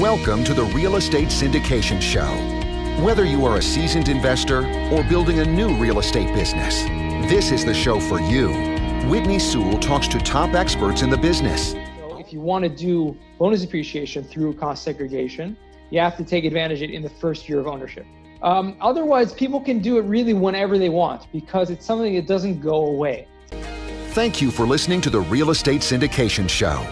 Welcome to the Real Estate Syndication Show. Whether you are a seasoned investor or building a new real estate business, this is the show for you. Whitney Sewell talks to top experts in the business. So if you want to do bonus appreciation through cost segregation, you have to take advantage of it in the first year of ownership. Um, otherwise, people can do it really whenever they want because it's something that doesn't go away. Thank you for listening to the Real Estate Syndication Show.